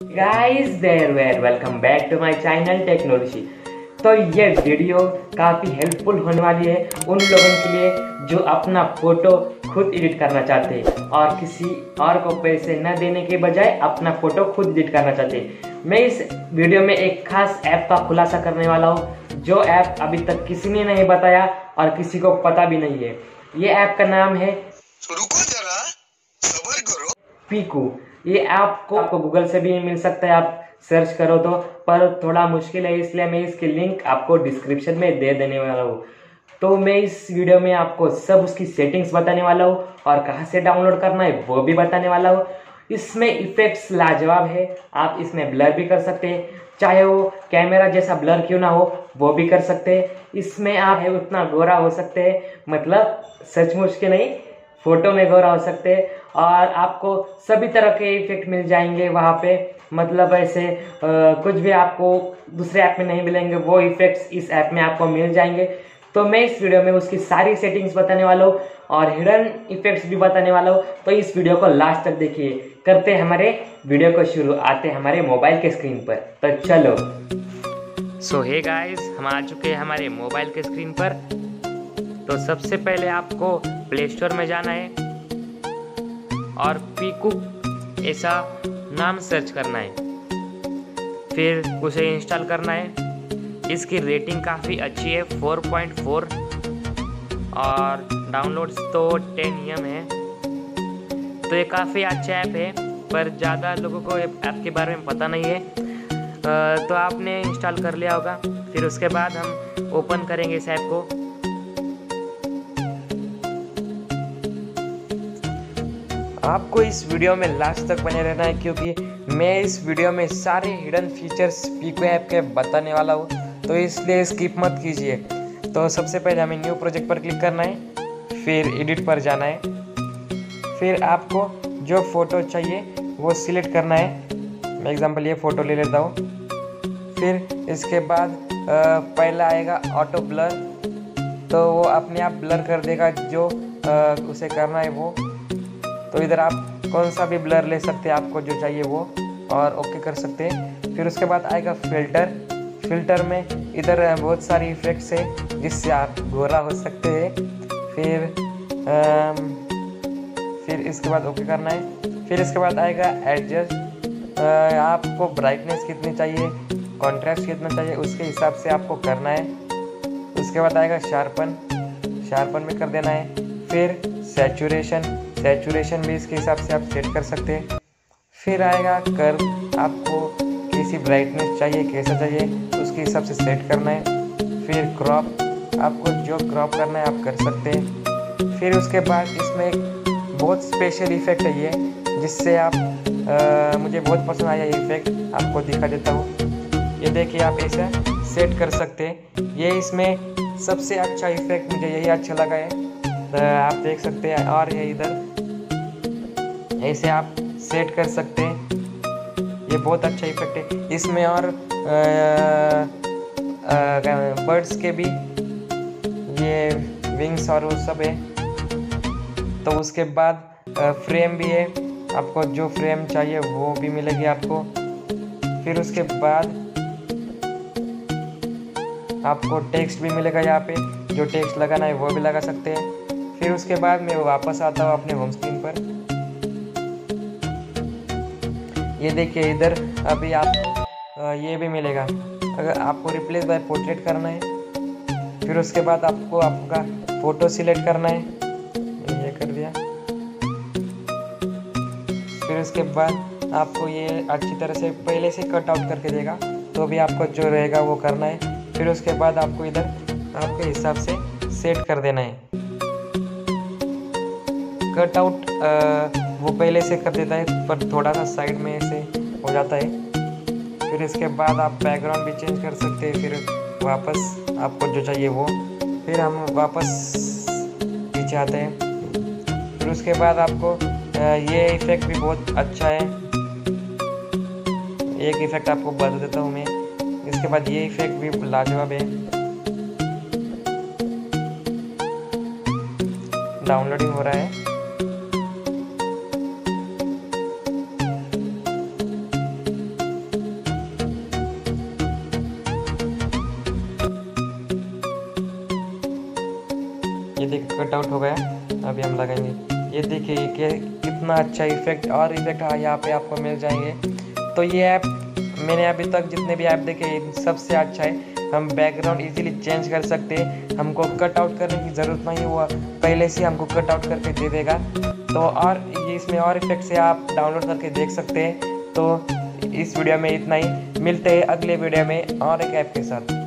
Guys there where welcome back to my channel technology तो ये video काफ़ी helpful होने वाली है उन लोगों के लिए जो अपना फ़ोटो खुद एडिट करना चाहते हैं और किसी और को पैसे न देने के बजाय अपना फ़ोटो खुद एडिट करना चाहते हैं। मैं इस वीडियो में एक खास ऐप का खुलासा करने वाला हूँ जो ऐप अभी तक किसी ने नहीं बताया और किसी को पता भी नहीं है। ये ऐप का नाम है पीकू ये आपको आपको गूगल से भी मिल सकता है, आप सर्च करो तो पर थोड़ा मुश्किल है, इसलिए मैं इसकी लिंक आपको डिस्क्रिप्शन में दे देने वाला हूँ। तो मैं इस वीडियो में आपको सब उसकी सेटिंग्स बताने वाला हूँ, और कहाँ से डाउनलोड करना है, वो भी बताने वाला हूँ। इसमें इफेक्ट्स लाजवाब है, आप इसमें ब्लर भी कर सकते हैं। चाहे वो कैमरा जैसा ब्लर क्यों ना हो, वो भी कर सकते हैं। इसमें आप है उतना गोरा हो सकते हैं मतलब सचमुच के नहीं फ़ोटो में गोरा हो सकते और आपको सभी तरह के इफ़ेक्ट मिल जाएँगे वहाँ पे। मतलब ऐसे आ, कुछ भी आपको दूसरे ऐप में नहीं मिलेंगे वो इफेक्ट्स इस ऐप में आपको मिल जाएँगे। तो मैं इस वीडियो में उसकी सारी सेटिंग्स बताने वाला हूँ और हिडन इफेक्ट्स भी बताने वाला हूँ। तो इस वीडियो को लास्ट तक देखिए। करते हमारे वीडियो को शुरू। आते हमारे मोबाइल के स्क्रीन पर। तो चलो। सो हे गाइस हम आ चुके हैं हमारे मोबाइल के स्क्रीन पर। तो सबसे पहले आपको प्ले स्टोर में जाना है और पीकू ऐसा नाम सर्च करना है। फिर उसे इंस्टॉल करना है। इसकी रेटिंग काफ़ी अच्छी है 4.4 और डाउनलोड्स तो 10 एम है। तो ये काफ़ी अच्छा ऐप है, पर ज़्यादा लोगों को ऐप के बारे में पता नहीं है। तो आपने इंस्टॉल कर लिया होगा। फिर उसके बाद हम ओपन करेंगे इस ऐप को। आपको इस वीडियो में लास्ट तक बने रहना है, क्योंकि मैं इस वीडियो में सारे हिडन फीचर्स पीको ऐप के बताने वाला हूँ तो इसलिए स्किप मत कीजिए। तो सबसे पहले हमें न्यू प्रोजेक्ट पर क्लिक करना है, फिर एडिट पर जाना है, फिर आपको जो फ़ोटो चाहिए वो सिलेक्ट करना है। मैं एग्जांपल ये फ़ोटो ले लेता हूँ, फिर इसके बाद पहला आएगा ऑटो ब्लर तो वो अपने आप ब्लर कर देगा, जो उसे करना है वो। तो इधर आप कौन सा भी ब्लर ले सकते हैं आपको जो चाहिए वो और ओके कर सकते हैं। फिर उसके बाद आएगा फ़िल्टर फ़िल्टर में इधर बहुत सारी इफेक्ट्स है जिससे आप गोरा हो सकते हैं। फिर आम, फिर इसके बाद ओके करना है। फिर इसके बाद आएगा एडजस्ट आपको ब्राइटनेस कितनी चाहिए कॉन्ट्रास्ट कितना चाहिए उसके हिसाब से आपको करना है। उसके बाद आएगा शार्पन शार्पन में कर देना है। फिर सेचुरेशन सेचुरेशन भी इसके हिसाब से आप सेट कर सकते हैं। फिर आएगा कर आपको कैसी ब्राइटनेस चाहिए कैसा चाहिए उसके हिसाब से सेट करना है। फिर क्रॉप आपको जो क्रॉप करना है आप कर सकते हैं। फिर उसके बाद इसमें एक बहुत स्पेशल इफ़ेक्ट है ये जिससे आप आ, मुझे बहुत पसंद आया ये इफ़ेक्ट आपको दिखा देता हूँ। ये देखिए आप ऐसा सेट कर सकते हैं। ये इसमें सबसे अच्छा इफ़ेक्ट मुझे यही अच्छा लगा है। आप देख सकते हैं और ये इधर ऐसे आप सेट कर सकते हैं। ये बहुत अच्छा इफ़ेक्ट है। इसमें और बर्ड्स के भी ये विंग्स और वो सब है। तो उसके बाद फ्रेम भी है। आपको जो फ्रेम चाहिए वो भी मिलेगी आपको। फिर उसके बाद आपको टेक्स्ट भी मिलेगा यहाँ पे। जो टेक्स्ट लगाना है वो भी लगा सकते हैं। फिर उसके बाद मैं वापस आता हूँ अपने होम स्क्रीन पर। ये देखिए इधर अभी आप ये भी मिलेगा। अगर आपको रिप्लेस बाय पोर्ट्रेट करना है, फिर उसके बाद आपको आपका फ़ोटो सिलेक्ट करना है। ये कर दिया। फिर उसके बाद आपको ये अच्छी तरह से पहले से कट आउट करके देगा तो भी आपको जो रहेगा वो करना है। फिर उसके बाद आपको इधर आपके हिसाब से सेट कर देना है। कट आउट वो पहले से कर देता है, पर थोड़ा सा साइड में ऐसे हो जाता है। फिर इसके बाद आप बैकग्राउंड भी चेंज कर सकते हैं, फिर वापस आपको जो चाहिए वो। फिर हम वापस पीछे आते हैं। फिर उसके बाद आपको ये इफ़ेक्ट भी बहुत अच्छा है। एक इफ़ेक्ट आपको बता देता हूँ मैं। इसके बाद ये इफ़ेक्ट भी लाजवाब है। डाउनलोडिंग हो रहा है। देखिए कट आउट हो गया, अभी हम लगाएँगे। ये देखिए कि कितना अच्छा इफ़ेक्ट और इफ़ेक्ट यहाँ पे आपको मिल जाएँगे। तो ये ऐप मैंने अभी तक जितने भी ऐप देखे सबसे अच्छा है। हम बैकग्राउंड इजीली चेंज कर सकते हैं। हमको कट आउट करने की ज़रूरत नहीं हुआ। पहले से हमको कट आउट करके दे देगा। तो और ये इसमें और इफ़ेक्ट से आप डाउनलोड करके देख सकते हैं। तो इस वीडियो में इतना ही। मिलते हैं अगले वीडियो में और एक ऐप के साथ।